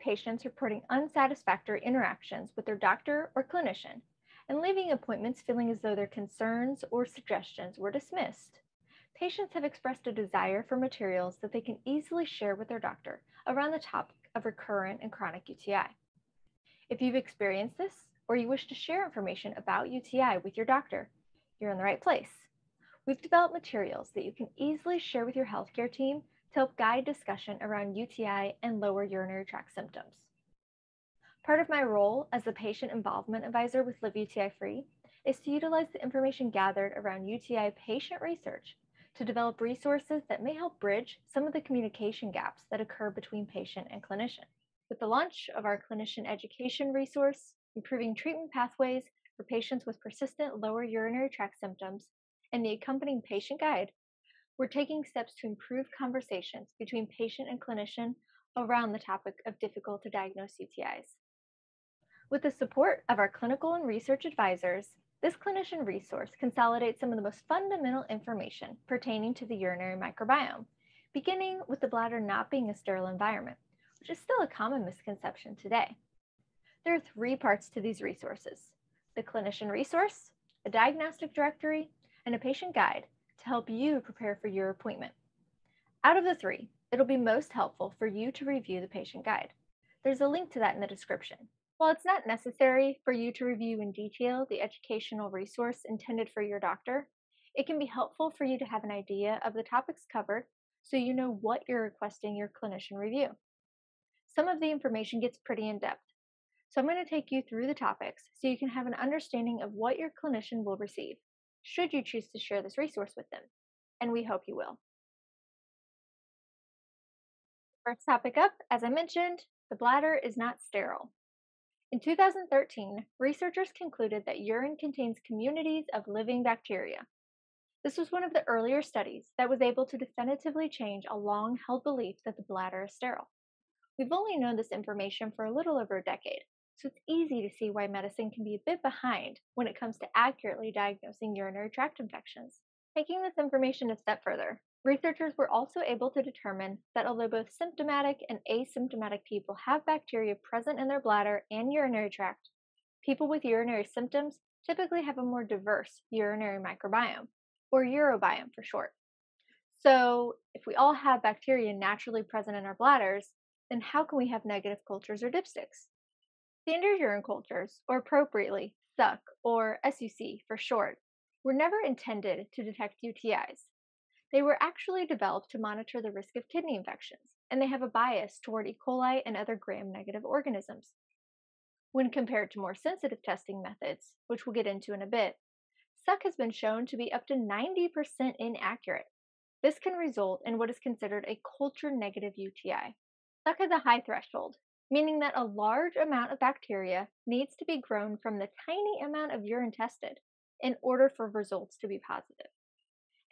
patients reporting unsatisfactory interactions with their doctor or clinician and leaving appointments feeling as though their concerns or suggestions were dismissed. Patients have expressed a desire for materials that they can easily share with their doctor around the topic of recurrent and chronic UTI. If you've experienced this or you wish to share information about UTI with your doctor, you're in the right place. We've developed materials that you can easily share with your healthcare team to help guide discussion around UTI and lower urinary tract symptoms. Part of my role as the patient involvement advisor with Live UTI Free is to utilize the information gathered around UTI patient research to develop resources that may help bridge some of the communication gaps that occur between patient and clinician. With the launch of our clinician education resource, improving treatment pathways for patients with persistent lower urinary tract symptoms, and the accompanying patient guide, we're taking steps to improve conversations between patient and clinician around the topic of difficult to diagnose UTIs. With the support of our clinical and research advisors, this clinician resource consolidates some of the most fundamental information pertaining to the urinary microbiome, beginning with the bladder not being a sterile environment, which is still a common misconception today. There are three parts to these resources the clinician resource, a diagnostic directory, and a patient guide to help you prepare for your appointment. Out of the three, it'll be most helpful for you to review the patient guide. There's a link to that in the description. While it's not necessary for you to review in detail the educational resource intended for your doctor, it can be helpful for you to have an idea of the topics covered so you know what you're requesting your clinician review. Some of the information gets pretty in depth, so I'm going to take you through the topics so you can have an understanding of what your clinician will receive should you choose to share this resource with them, and we hope you will. First topic up, as I mentioned, the bladder is not sterile. In 2013, researchers concluded that urine contains communities of living bacteria. This was one of the earlier studies that was able to definitively change a long held belief that the bladder is sterile. We've only known this information for a little over a decade, so it's easy to see why medicine can be a bit behind when it comes to accurately diagnosing urinary tract infections. Taking this information a step further, researchers were also able to determine that although both symptomatic and asymptomatic people have bacteria present in their bladder and urinary tract, people with urinary symptoms typically have a more diverse urinary microbiome, or urobiome for short. So, if we all have bacteria naturally present in our bladders, then how can we have negative cultures or dipsticks? Standard urine cultures, or appropriately, SUC, or SUC for short, were never intended to detect UTIs. They were actually developed to monitor the risk of kidney infections, and they have a bias toward E. coli and other gram negative organisms. When compared to more sensitive testing methods, which we'll get into in a bit, SUC has been shown to be up to 90% inaccurate. This can result in what is considered a culture negative UTI. SUC has a high threshold, meaning that a large amount of bacteria needs to be grown from the tiny amount of urine tested in order for results to be positive.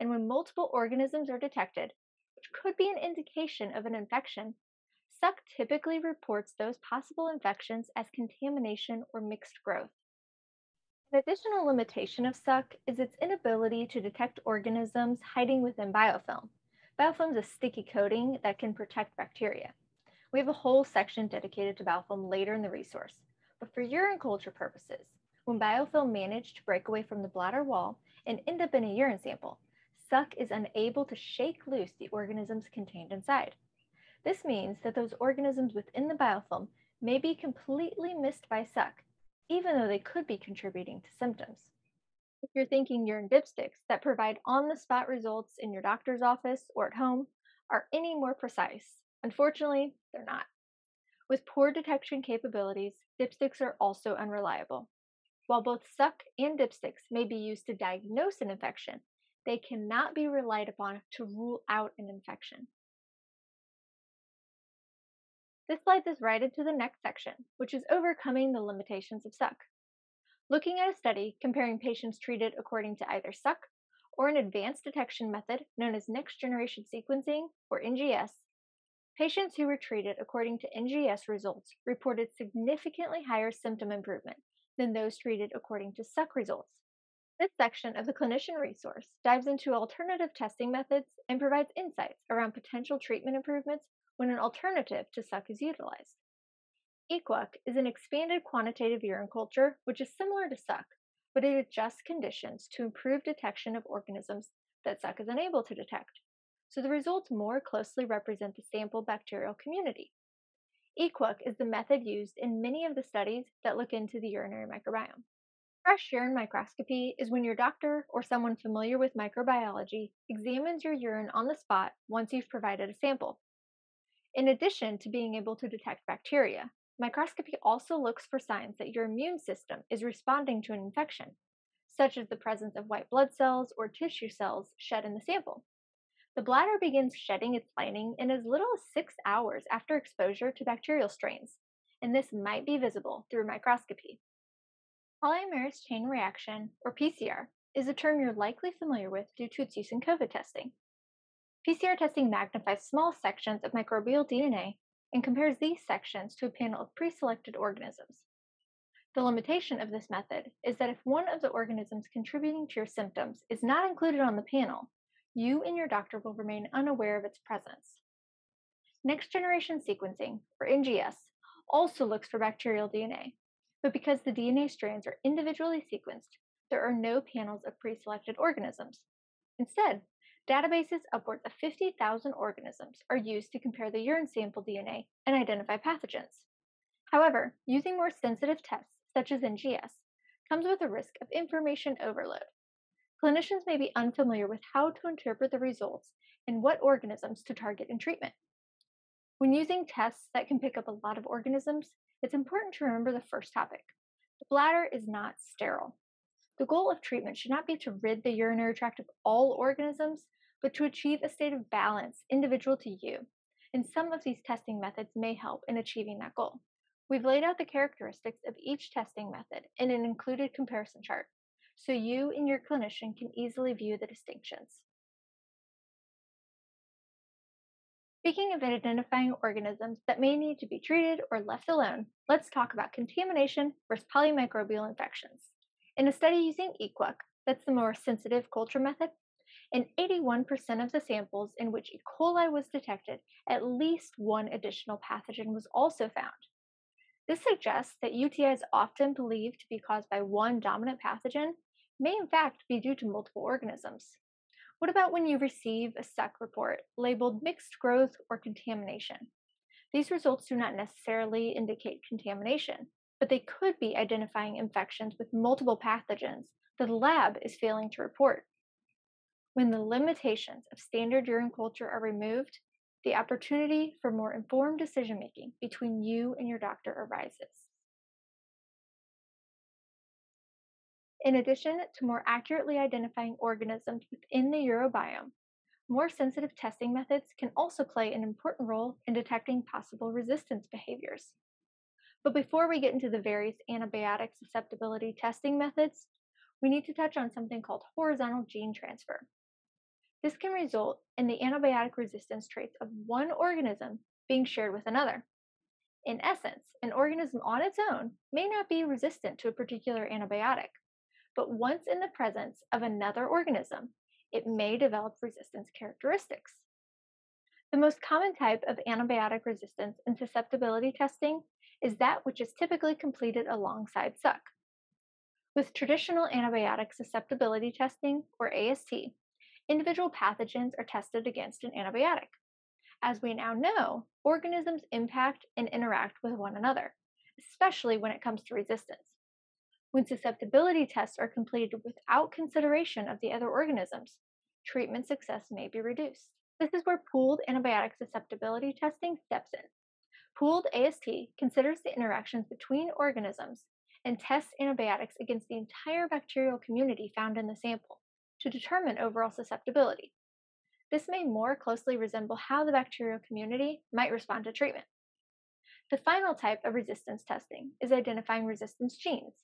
And when multiple organisms are detected, which could be an indication of an infection, SUC typically reports those possible infections as contamination or mixed growth. An additional limitation of SUC is its inability to detect organisms hiding within biofilm. Biofilm is a sticky coating that can protect bacteria. We have a whole section dedicated to biofilm later in the resource, but for urine culture purposes, when biofilm manage to break away from the bladder wall and end up in a urine sample, SUC is unable to shake loose the organisms contained inside. This means that those organisms within the biofilm may be completely missed by SUC, even though they could be contributing to symptoms. If you're thinking urine dipsticks that provide on the spot results in your doctor's office or at home are any more precise, Unfortunately, they're not. With poor detection capabilities, dipsticks are also unreliable. While both SUC and dipsticks may be used to diagnose an infection, they cannot be relied upon to rule out an infection. This slides us right into the next section, which is overcoming the limitations of SUC. Looking at a study comparing patients treated according to either SUC or an advanced detection method known as next generation sequencing, or NGS, Patients who were treated according to NGS results reported significantly higher symptom improvement than those treated according to SUC results. This section of the clinician resource dives into alternative testing methods and provides insights around potential treatment improvements when an alternative to SUC is utilized. EQUC is an expanded quantitative urine culture which is similar to SUC, but it adjusts conditions to improve detection of organisms that SUC is unable to detect, so the results more closely represent the sample bacterial community. EQUC is the method used in many of the studies that look into the urinary microbiome. Fresh urine microscopy is when your doctor or someone familiar with microbiology examines your urine on the spot once you've provided a sample. In addition to being able to detect bacteria, microscopy also looks for signs that your immune system is responding to an infection, such as the presence of white blood cells or tissue cells shed in the sample. The bladder begins shedding its lining in as little as six hours after exposure to bacterial strains, and this might be visible through microscopy. Polymerase chain reaction, or PCR, is a term you're likely familiar with due to its use in COVID testing. PCR testing magnifies small sections of microbial DNA and compares these sections to a panel of pre-selected organisms. The limitation of this method is that if one of the organisms contributing to your symptoms is not included on the panel, you and your doctor will remain unaware of its presence. Next generation sequencing, or NGS, also looks for bacterial DNA, but because the DNA strands are individually sequenced, there are no panels of pre selected organisms. Instead, databases upwards of 50,000 organisms are used to compare the urine sample DNA and identify pathogens. However, using more sensitive tests, such as NGS, comes with a risk of information overload. Clinicians may be unfamiliar with how to interpret the results and what organisms to target in treatment. When using tests that can pick up a lot of organisms, it's important to remember the first topic. The bladder is not sterile. The goal of treatment should not be to rid the urinary tract of all organisms, but to achieve a state of balance individual to you. And some of these testing methods may help in achieving that goal. We've laid out the characteristics of each testing method in an included comparison chart so you and your clinician can easily view the distinctions. Speaking of identifying organisms that may need to be treated or left alone, let's talk about contamination versus polymicrobial infections. In a study using EQUC, that's the more sensitive culture method, in 81% of the samples in which E. coli was detected, at least one additional pathogen was also found. This suggests that UTI is often believed to be caused by one dominant pathogen may in fact be due to multiple organisms. What about when you receive a SUC report labeled mixed growth or contamination? These results do not necessarily indicate contamination, but they could be identifying infections with multiple pathogens that the lab is failing to report. When the limitations of standard urine culture are removed, the opportunity for more informed decision making between you and your doctor arises. In addition to more accurately identifying organisms within the urobiome, more sensitive testing methods can also play an important role in detecting possible resistance behaviors. But before we get into the various antibiotic susceptibility testing methods, we need to touch on something called horizontal gene transfer. This can result in the antibiotic resistance traits of one organism being shared with another. In essence, an organism on its own may not be resistant to a particular antibiotic, but once in the presence of another organism, it may develop resistance characteristics. The most common type of antibiotic resistance and susceptibility testing is that which is typically completed alongside SUC. With traditional antibiotic susceptibility testing, or AST, individual pathogens are tested against an antibiotic. As we now know, organisms impact and interact with one another, especially when it comes to resistance. When susceptibility tests are completed without consideration of the other organisms, treatment success may be reduced. This is where pooled antibiotic susceptibility testing steps in. Pooled AST considers the interactions between organisms and tests antibiotics against the entire bacterial community found in the sample to determine overall susceptibility. This may more closely resemble how the bacterial community might respond to treatment. The final type of resistance testing is identifying resistance genes,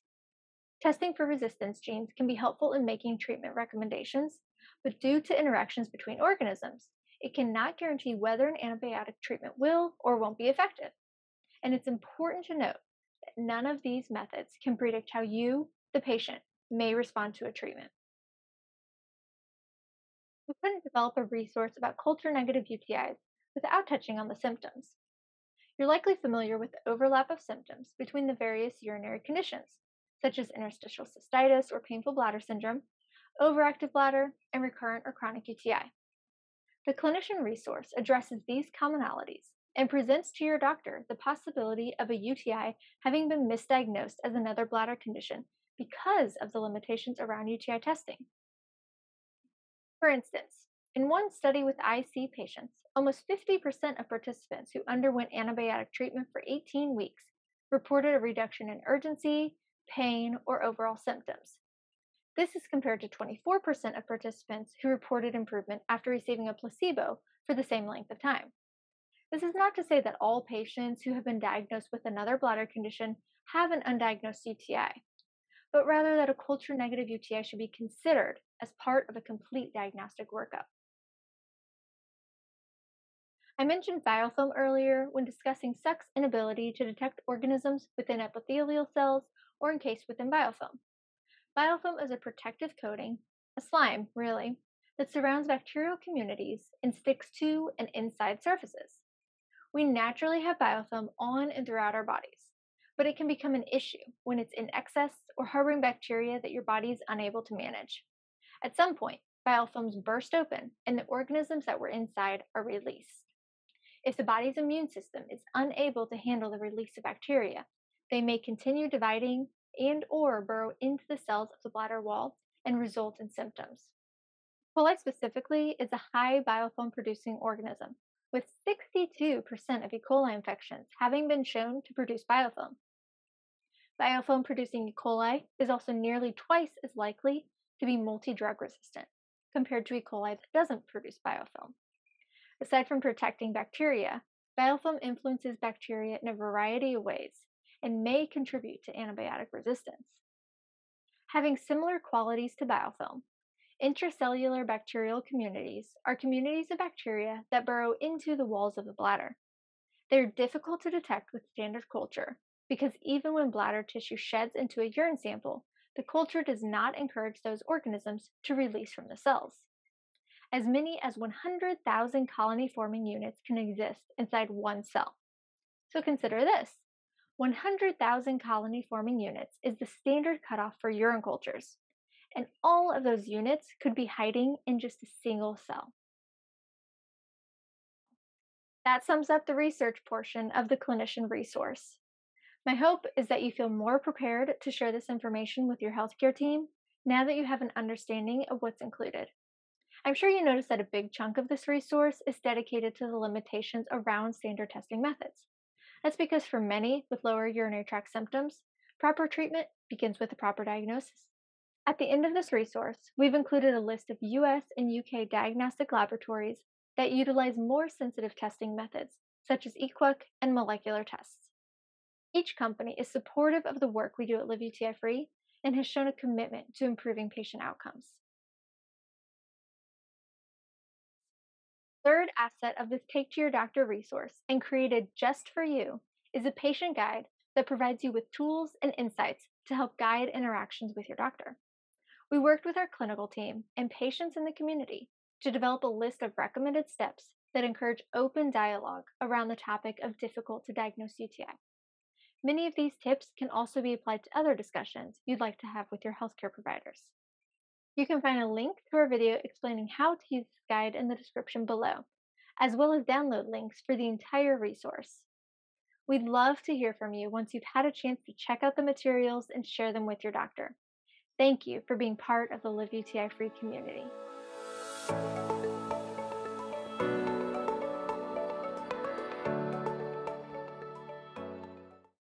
Testing for resistance genes can be helpful in making treatment recommendations, but due to interactions between organisms, it cannot guarantee whether an antibiotic treatment will or won't be effective. And it's important to note that none of these methods can predict how you, the patient, may respond to a treatment. We couldn't develop a resource about culture negative UTIs without touching on the symptoms. You're likely familiar with the overlap of symptoms between the various urinary conditions, such as interstitial cystitis or painful bladder syndrome, overactive bladder, and recurrent or chronic UTI. The clinician resource addresses these commonalities and presents to your doctor the possibility of a UTI having been misdiagnosed as another bladder condition because of the limitations around UTI testing. For instance, in one study with IC patients, almost 50% of participants who underwent antibiotic treatment for 18 weeks reported a reduction in urgency, pain, or overall symptoms. This is compared to 24% of participants who reported improvement after receiving a placebo for the same length of time. This is not to say that all patients who have been diagnosed with another bladder condition have an undiagnosed UTI, but rather that a culture negative UTI should be considered as part of a complete diagnostic workup. I mentioned biofilm earlier when discussing SUC's inability to detect organisms within epithelial cells or encased within biofilm. Biofilm is a protective coating, a slime, really, that surrounds bacterial communities and sticks to and inside surfaces. We naturally have biofilm on and throughout our bodies, but it can become an issue when it's in excess or harboring bacteria that your body is unable to manage. At some point, biofilms burst open and the organisms that were inside are released. If the body's immune system is unable to handle the release of bacteria, they may continue dividing and or burrow into the cells of the bladder wall and result in symptoms. Coli specifically is a high biofilm producing organism with 62% of E. coli infections having been shown to produce biofilm. Biofilm producing E. coli is also nearly twice as likely to be multi drug resistant compared to E. coli that doesn't produce biofilm. Aside from protecting bacteria, biofilm influences bacteria in a variety of ways and may contribute to antibiotic resistance. Having similar qualities to biofilm, Intracellular bacterial communities are communities of bacteria that burrow into the walls of the bladder. They are difficult to detect with standard culture because even when bladder tissue sheds into a urine sample, the culture does not encourage those organisms to release from the cells. As many as 100,000 colony forming units can exist inside one cell. So consider this 100,000 colony forming units is the standard cutoff for urine cultures and all of those units could be hiding in just a single cell. That sums up the research portion of the clinician resource. My hope is that you feel more prepared to share this information with your healthcare team now that you have an understanding of what's included. I'm sure you noticed that a big chunk of this resource is dedicated to the limitations around standard testing methods. That's because for many with lower urinary tract symptoms, proper treatment begins with a proper diagnosis. At the end of this resource, we've included a list of US and UK diagnostic laboratories that utilize more sensitive testing methods, such as EQUC and molecular tests. Each company is supportive of the work we do at Live UTI Free and has shown a commitment to improving patient outcomes. Third asset of this Take to Your Doctor resource and created just for you is a patient guide that provides you with tools and insights to help guide interactions with your doctor. We worked with our clinical team and patients in the community to develop a list of recommended steps that encourage open dialogue around the topic of difficult to diagnose UTI. Many of these tips can also be applied to other discussions you'd like to have with your healthcare providers. You can find a link to our video explaining how to use this guide in the description below, as well as download links for the entire resource. We'd love to hear from you once you've had a chance to check out the materials and share them with your doctor. Thank you for being part of the Live UTI Free community.